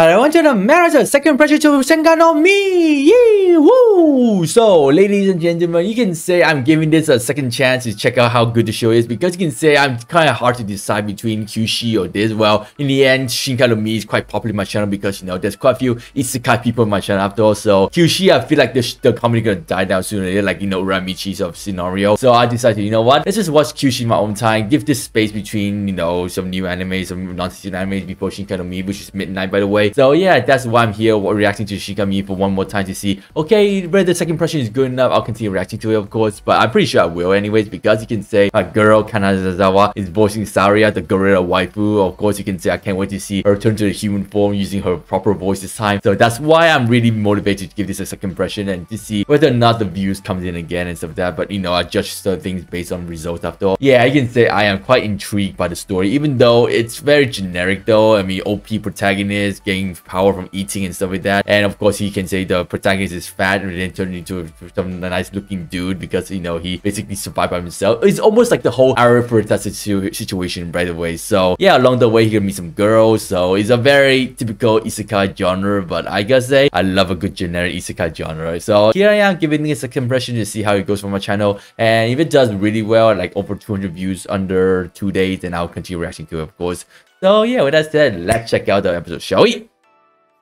I want you to marathon second pressure to Sengan on me! Yee! Woo! So, ladies and gentlemen, you can say I'm giving this a second chance to check out how good the show is because you can say I'm kind of hard to decide between Kyushi or this. Well, in the end, Shinka no Mi is quite popular in my channel because, you know, there's quite a few isekai people in my channel after all. So, Kyushi, I feel like the, the comedy gonna die down sooner like, you know, Uramichi of scenario. So, I decided, you know what, let's just watch Kyushi in my own time, give this space between, you know, some new anime, some non-season anime before Shinka no Mi, which is midnight, by the way. So yeah, that's why I'm here reacting to Shikami for one more time to see, okay, whether the second impression is good enough, I'll continue reacting to it, of course, but I'm pretty sure I will anyways, because you can say a girl, Kana Hanazawa, is voicing Saria, the gorilla waifu. Of course, you can say I can't wait to see her turn to the human form using her proper voice this time. So that's why I'm really motivated to give this a second impression and to see whether or not the views comes in again and stuff like that. But you know, I judge certain things based on results after all. Yeah, I can say I am quite intrigued by the story, even though it's very generic though. I mean, OP protagonist power from eating and stuff like that. And of course, he can say the protagonist is fat and then turn into some nice looking dude because, you know, he basically survived by himself. It's almost like the whole Arifureta situ situation, by the way. So yeah, along the way, he can meet some girls. So it's a very typical isekai genre, but I gotta say, I love a good generic isekai genre. So here I am giving this a compression to see how it goes for my channel. And if it does really well, like over 200 views under two days, then I'll continue reacting to it, of course. So yeah, with that said, let's check out the episode, shall we?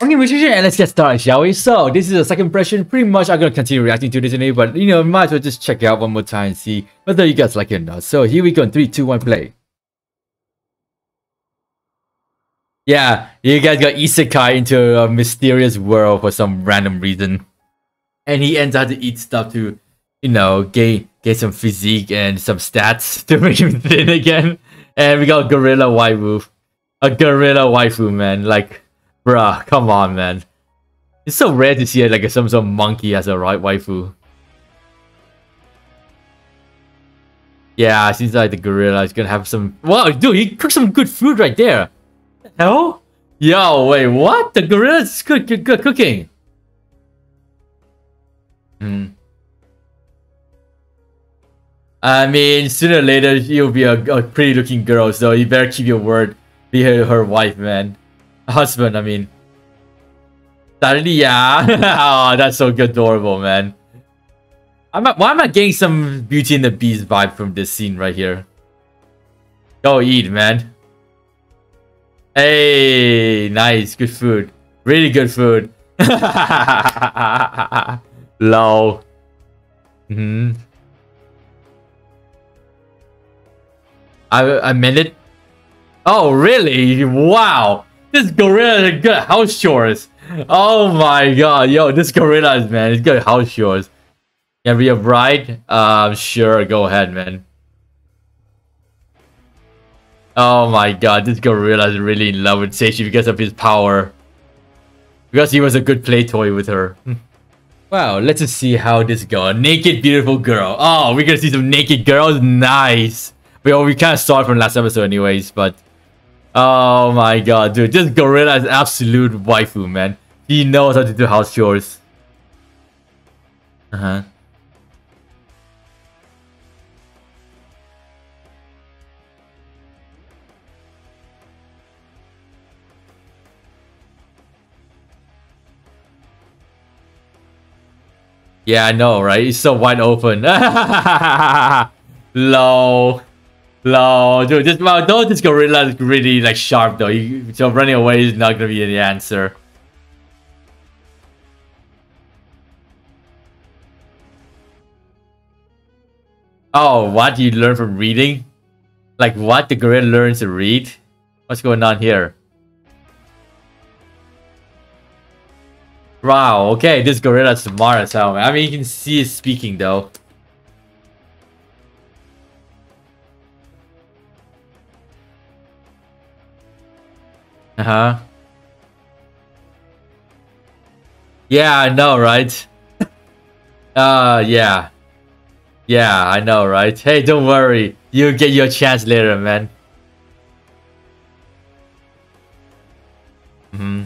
Okay, musician, and let's get started, shall we? So, this is a second impression. Pretty much, I'm gonna continue reacting to this anyway, but you know, might as well just check it out one more time and see whether you guys like it or not. So, here we go. In 3, 2, 1, play. Yeah, you guys got isekai into a mysterious world for some random reason. And he ends up to eat stuff to, you know, gain, get some physique and some stats to make him thin again. And we got Gorilla Waifu. A Gorilla Waifu, man. Like, bruh, come on, man. It's so rare to see like some sort of monkey as a right waifu. Yeah, seems like the gorilla is gonna have some. Wow, dude, he cooked some good food right there. The hell? Yo, wait, what? The gorilla is good, good, good cooking. Hmm. I mean, sooner or later, you'll be a, a pretty looking girl, so you better keep your word. Be her, her wife, man. Husband, I mean. yeah. oh, that's so adorable, man. I'm why am I getting some Beauty and the Beast vibe from this scene right here? Go eat, man. Hey, nice. Good food. Really good food. Low. Mm hmm I, I meant it. Oh, really? Wow. This gorilla is good house chores. Oh my god, yo, this gorilla is man, it's good house chores. Can be a bride? Um, sure, go ahead, man. Oh my god, this gorilla is really in love with Seishi because of his power. Because he was a good play toy with her. wow, let's just see how this goes. Naked, beautiful girl. Oh, we're gonna see some naked girls? Nice. Well, we kind of saw it from last episode anyways, but... Oh my god, dude. This gorilla is absolute waifu, man. He knows how to do house chores. Uh-huh. Yeah, I know, right? It's so wide open. Low. No, dude, this well, though this gorilla is really like sharp though. You, so running away is not gonna be the answer. Oh, what you learn from reading? Like what the gorilla learns to read? What's going on here? Wow, okay, this gorilla is smart as hell, man. I mean, you can see it speaking though. Uh-huh. Yeah, I know, right? uh, yeah. Yeah, I know, right? Hey, don't worry. You'll get your chance later, man. Mm hmm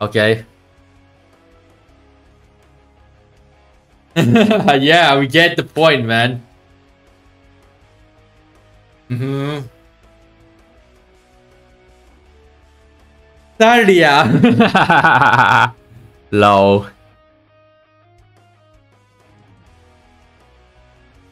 Okay. yeah, we get the point, man. Mm hmm Narnia. Low.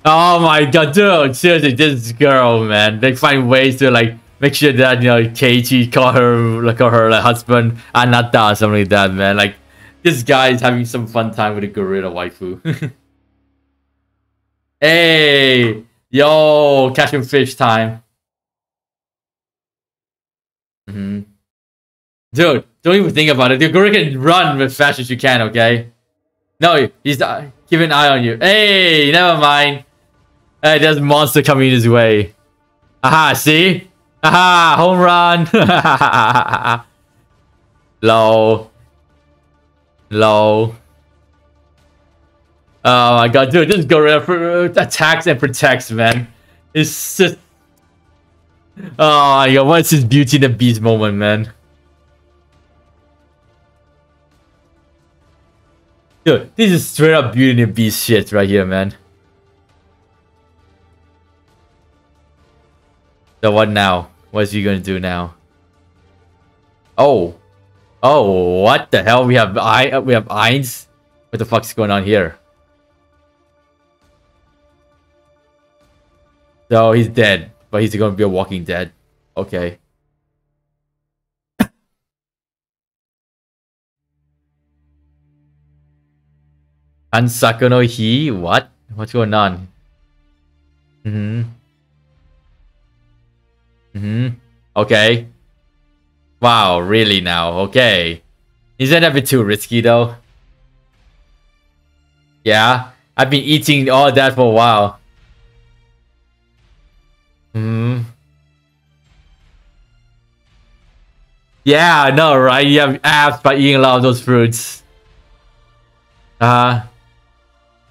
Oh my god, dude, seriously, this girl, man. They find ways to like make sure that you know Keiichi call her like call her like husband Anata or something like that, man. Like this guy is having some fun time with a gorilla waifu. hey, yo, catching fish time. Mm -hmm. Dude, don't even think about it. The gorilla can run as fast as you can, okay? No, he's uh, keeping an eye on you. Hey, never mind. Hey, there's a monster coming his way. Aha, see? Aha, home run. Low. Low. Oh my god, dude, this gorilla attacks and protects, man. It's just... Oh my god, what's this Beauty and the Beast moment, man? Dude, this is straight up Beauty and the Beast shit right here, man. So what now? What's he gonna do now? Oh. Oh, what the hell? We have I uh, we have Ainz? What the fuck's going on here? So he's dead, but he's gonna be a walking dead. Okay. Ansako no Hi? What? What's going on? Mm-hmm. Mm-hmm. Okay. Wow, really now? Okay. Isn't that bit too risky though? Yeah, I've been eating all that for a while. Hmm. Yeah, know, right? You have abs by eating a lot of those fruits. Uh.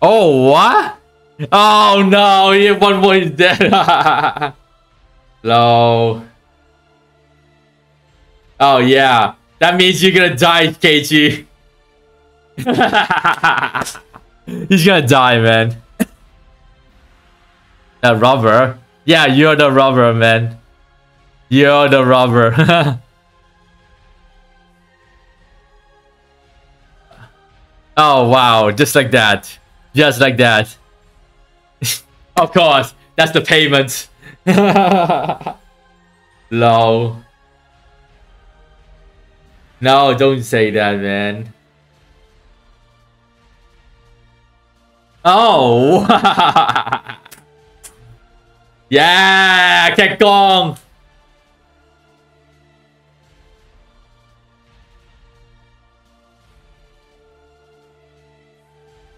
Oh, what? Oh no, have one more is dead. Low. Oh, yeah. That means you're gonna die, KG. He's gonna die, man. that robber. Yeah, you're the robber, man. You're the robber. oh, wow. Just like that. Just like that. of course. That's the payment. Lol. No, don't say that, man. Oh! yeah! Cat Gong!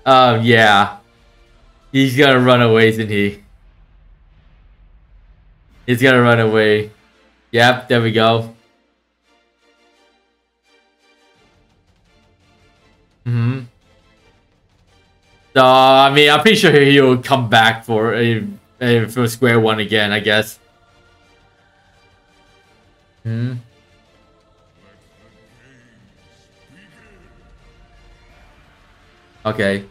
Oh, yeah. He's gonna run away, isn't he? He's gonna run away. Yep, there we go. Mm hmm So, I mean, I'm pretty sure he'll come back for a, a for square one again, I guess. Hmm. Okay.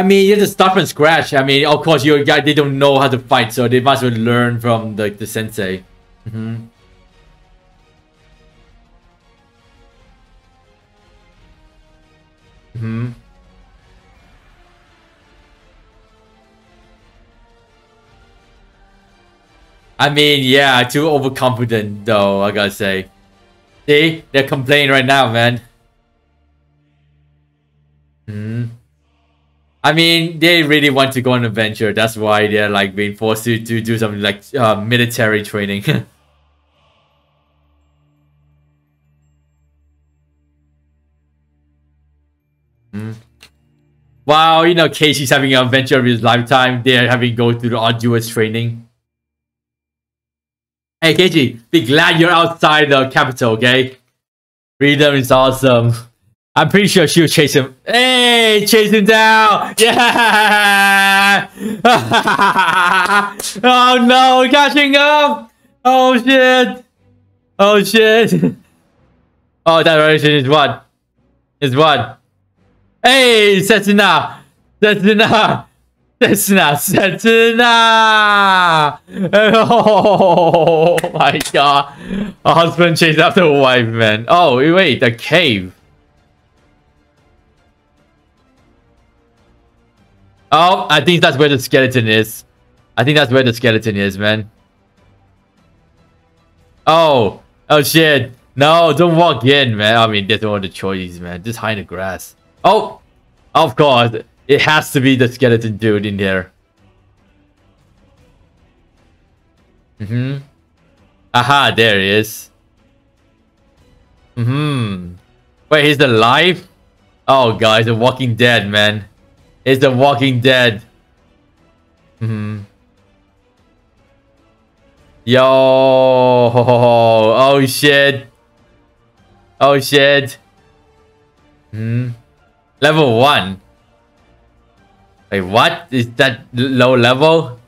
I mean, you have to start from scratch. I mean, of course, your guy they don't know how to fight, so they must well learn from the the sensei. Mm -hmm. Mm hmm I mean, yeah, too overconfident though, I gotta say. See? They're complaining right now, man. I mean, they really want to go on adventure. That's why they're like being forced to, to do something like uh, military training. mm. Wow, you know, Casey's having an adventure of his lifetime. They're having go through the arduous training. Hey, Casey, be glad you're outside the capital, okay? Freedom is awesome. I'm pretty sure she'll chase him. Hey, chase him down! Yeah! oh no, catching up! Oh shit! Oh shit! Oh, that direction is one. what? Is what? Hey, Setsuna! Setsuna! Cessna, Cessna! Oh my god. A husband chased after a wife, man. Oh, wait, a cave. Oh, I think that's where the skeleton is. I think that's where the skeleton is, man. Oh, oh shit. No, don't walk in, man. I mean, there's no other choices, man. Just hide in the grass. Oh, of course. It has to be the skeleton dude in there. Mm-hmm. Aha, there he is. Mm-hmm. Wait, he's alive? Oh, guys, the Walking Dead, man. It's the Walking Dead. Mm-hmm. Yo! Oh, shit. Oh, shit. Hmm. Level 1. Wait, what? Is that low level?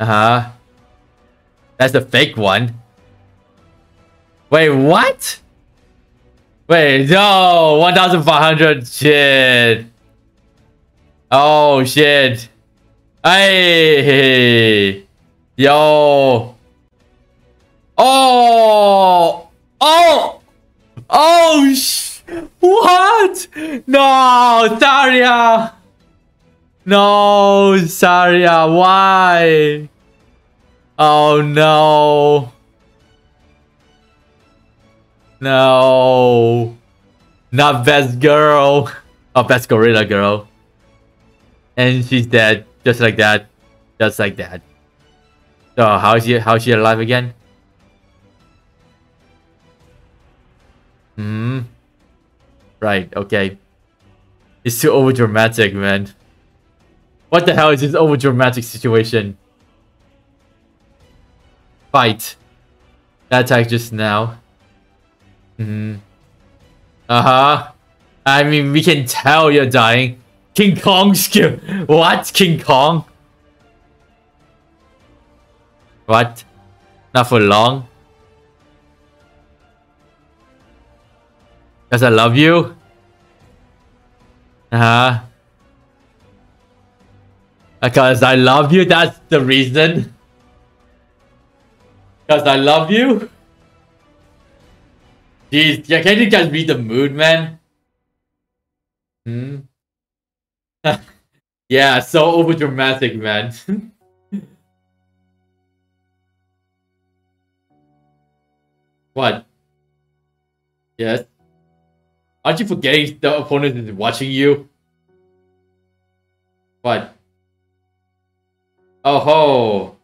Uh-huh. That's the fake one. Wait, what? Wait, no! 1,500! Shit! Oh, shit! Hey! Yo! Oh! Oh! Oh, shit! What? No, Saria! No, Saria, why? Oh no. No. Not best girl. Oh, best gorilla girl. And she's dead. Just like that. Just like that. So how is she how is she alive again? Hmm. Right, okay. It's too over dramatic, man. What the hell is this over dramatic situation? Fight. That attack just now. Mm hmm. Uh-huh. I mean, we can tell you're dying. King Kong skill. What? King Kong? What? Not for long? Because I love you? Uh-huh. Because I love you, that's the reason. Because I love you? Jeez, yeah, can you guys read the mood, man? Hmm? yeah, so over dramatic, man. what? Yes? Aren't you forgetting the opponent is watching you? What? Oh ho!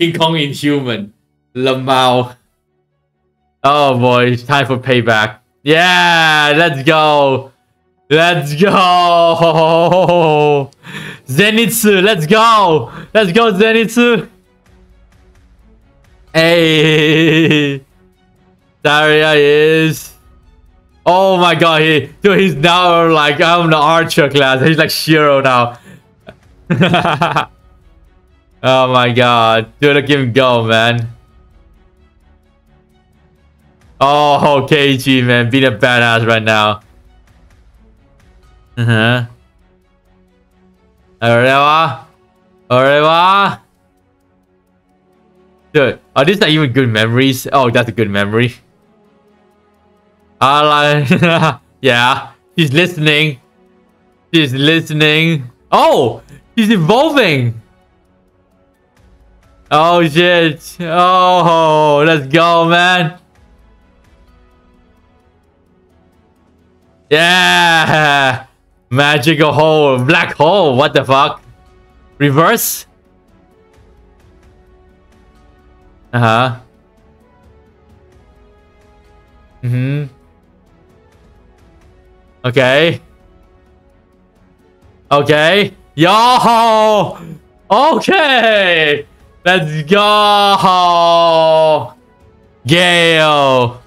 King Kong Inhuman. Lamau. Oh boy, it's time for payback. Yeah, let's go. Let's go. Zenitsu, let's go. Let's go, Zenitsu. Hey. Daria is Oh my god, he dude, he's now like I'm the archer class. He's like Shiro now. oh my god. Dude, look him go, man. Oh, KG, man. Being a badass right now. Uh-huh. Orewa? Orewa? Dude, are these not even good memories? Oh, that's a good memory. I like, yeah, she's listening. She's listening. Oh, she's evolving. Oh shit. Oh, let's go, man. Yeah. Magical hole. Black hole. What the fuck? Reverse? Uh-huh. Mm-hmm. Okay. Okay. Yo! Okay! Let's go! Gale!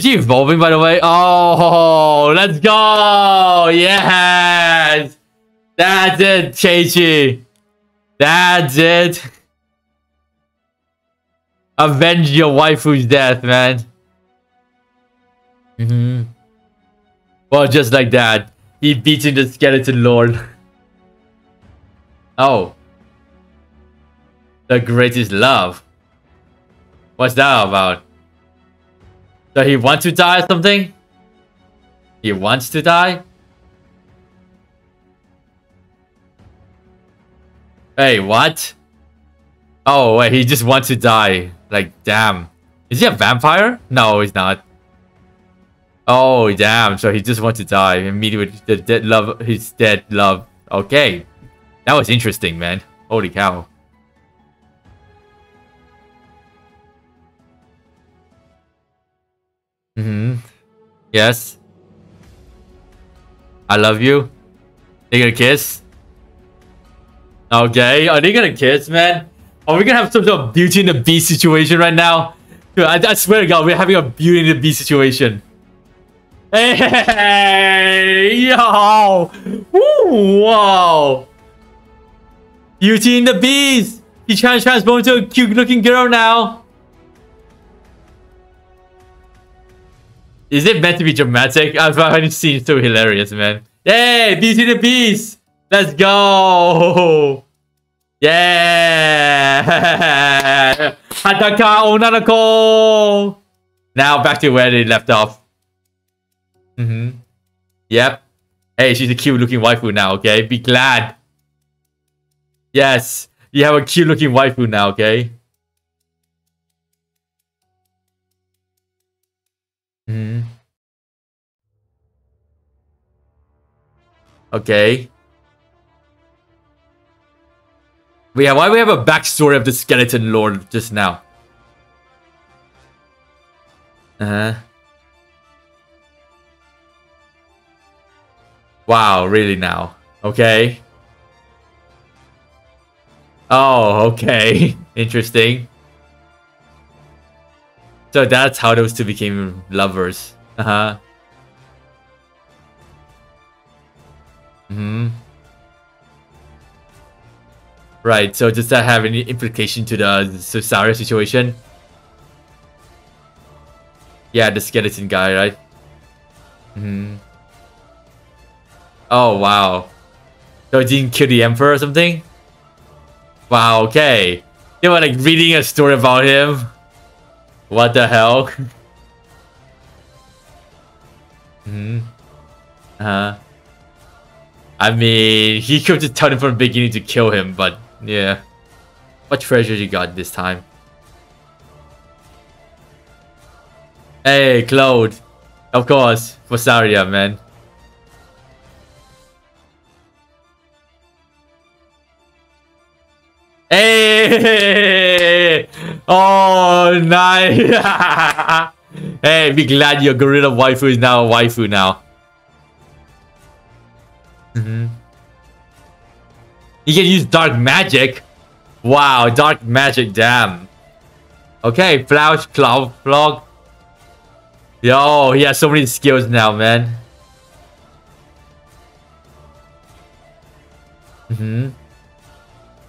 Is she evolving, by the way? Oh, let's go! Yes! That's it, Keiichi! That's it! Avenge your waifu's death, man. Mm-hmm. Well, just like that, he beating the skeleton lord. oh. The greatest love. What's that about? Does he want to die or something? He wants to die? Hey, what? Oh, wait, he just wants to die. Like, damn. Is he a vampire? No, he's not. Oh, damn. So he just wants to die Immediately, the dead love, his dead love. Okay. That was interesting, man. Holy cow. Mm-hmm. Yes. I love you. They gonna kiss? Okay, are they gonna kiss, man? Are we gonna have some sort of Beauty and the Beast situation right now? Dude, I, I swear to God, we're having a Beauty and the Beast situation. Hey, yo! Woo, wow! Beauty and the Beast! He trying to transform into a cute looking girl now. Is it meant to be dramatic? I find it seems so hilarious, man. Hey, Beauty and the Beast! Let's go! Yeah! Hataka onanako! Now back to where they left off. Mm-hmm. Yep. Hey, she's a cute looking waifu now, okay? Be glad. Yes, you have a cute looking waifu now, okay? Mm-hmm. Okay. We have why we have a backstory of the skeleton lord just now. Uh-huh. Wow, really now. Okay. Oh, okay. Interesting. So that's how those two became lovers. Uh-huh. Mm hmm Right, so does that have any implication to the Susaria situation? Yeah, the skeleton guy, right? Mm hmm Oh, wow. So he didn't kill the Emperor or something? Wow, okay. They were like reading a story about him. What the hell? hmm. Uh huh. I mean, he could just tell him from the beginning to kill him, but yeah. What treasure you got this time? Hey, Claude. Of course, for Saria, man. Hey! Oh, nice! hey, be glad your gorilla waifu is now a waifu now. Mm -hmm. You can use dark magic. Wow, dark magic, damn. Okay, Flash Cloud Frog. Yo, he has so many skills now, man. Mm hmm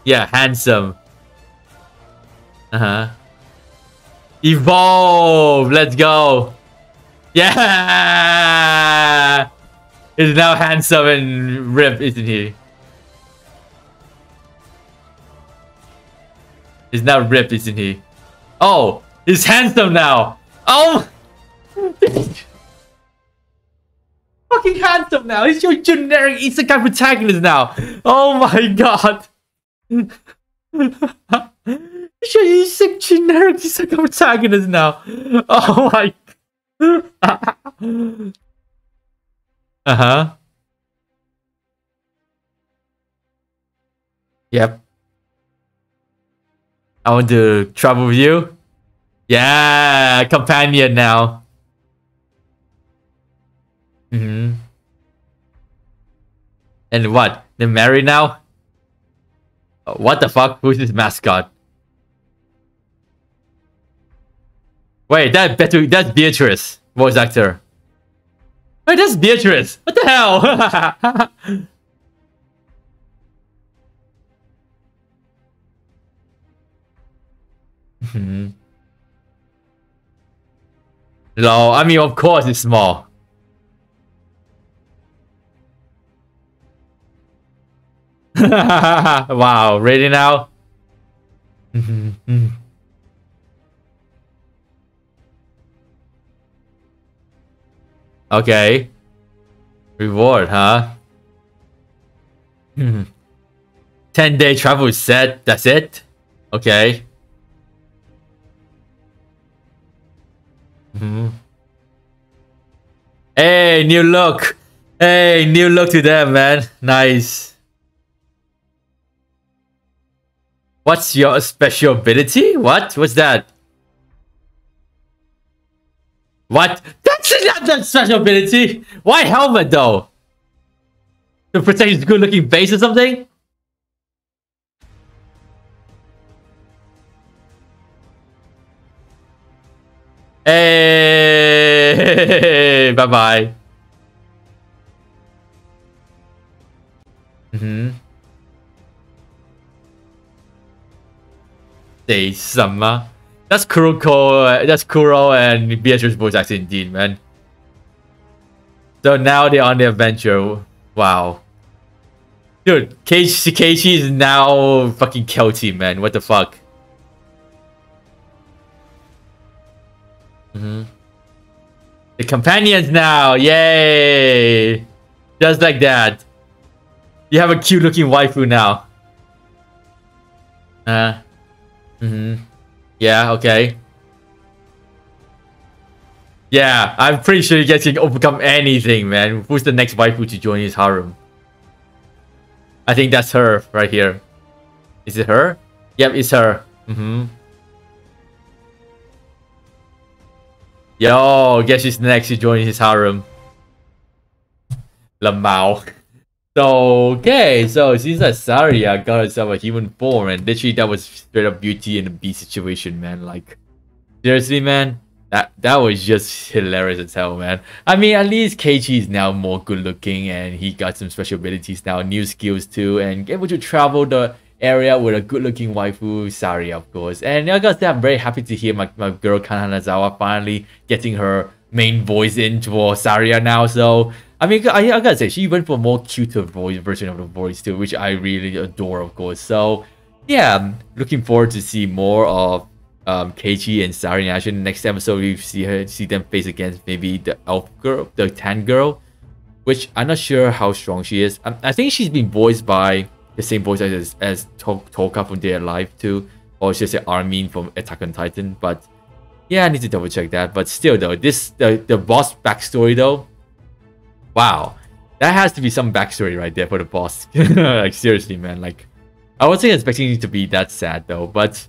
Yeah, handsome. Uh-huh. Evolve! Let's go! Yeah! He's now handsome and ripped, isn't he? He's now ripped, isn't he? Oh! He's handsome now! Oh! Fucking handsome now! He's your generic isekai protagonist now! Oh my god! He's your generic isekai protagonist now! Oh my Uh-huh. Yep. I want to travel with you. Yeah, companion now. Mm hmm And what? They're married now? What the fuck? Who's this mascot? Wait, that that's Beatrice, voice actor. Wait, that's Beatrice. What the hell? No, I mean, of course it's small. wow, ready now? okay. Reward, huh? Hmm. 10 day travel set, that's it? Okay. Mm-hmm. Hey, new look. Hey, new look to them, man. Nice. What's your special ability? What? What's that? What? That's not that special ability. Why helmet though? To protect his good looking face or something? Hey, bye bye. Mm-hmm. Say summer. That's Kuroko, that's Kuro and Beatrice voice acting indeed, man. So now they're on the adventure. Wow. Dude, Keiichi is now fucking Kelty, man. What the fuck? Mm -hmm. The companions now, yay! Just like that. You have a cute looking waifu now. Uh, mm hmm Yeah, okay. Yeah, I'm pretty sure you guys can overcome anything, man. Who's the next waifu to join his harem? I think that's her right here. Is it her? Yep, it's her. Mm hmm Yo, guess she's next to join his harem. Lamau. So, okay, so it seems like Saria uh, got herself a human form, and literally that was straight up Beauty and the Beast situation, man. Like, seriously, man, that that was just hilarious as hell, man. I mean, at least Keiichi is now more good looking, and he got some special abilities now, new skills too, and able to travel the area with a good looking waifu, Sari, of course. And I gotta say, I'm very happy to hear my, my girl Kana Hanazawa finally getting her main voice in for Saria now. So, I mean, I, I gotta say, she went for a more cuter voice version of the voice too, which I really adore, of course. So, yeah, looking forward to see more of um, Keiichi and Sari in action. Next episode, we see her, see them face against maybe the elf girl, the tan girl, which I'm not sure how strong she is. I, I think she's been voiced by the same voice as as Toka from Date A Live too, or should I Armin from Attack on Titan. But yeah, I need to double check that. But still though, this the the boss backstory though, wow, that has to be some backstory right there for the boss. like seriously, man. Like I wasn't expecting it to be that sad though, but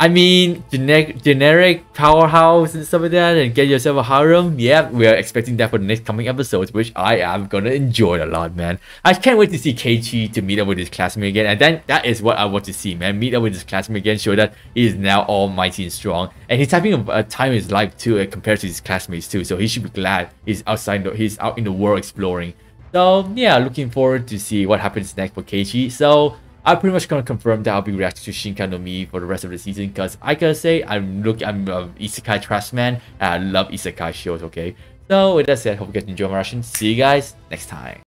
I mean, generic, generic powerhouse and stuff like that, and get yourself a harem. Yeah, we are expecting that for the next coming episodes, which I am gonna enjoy a lot, man. I can't wait to see Keiichi to meet up with his classmate again, and then that is what I want to see, man. Meet up with his classmate again, show that he is now almighty and strong, and he's having a, a time in his life too, uh, compared to his classmates too. So he should be glad he's outside, the, he's out in the world exploring. So yeah, looking forward to see what happens next for Keiichi. So I'm pretty much gonna confirm that I'll be reacting to Shinka no Mi for the rest of the season because I gotta say I'm look I'm a isekai trash man and I love isekai shows. Okay, so with that said, hope you guys enjoy my reaction. See you guys next time.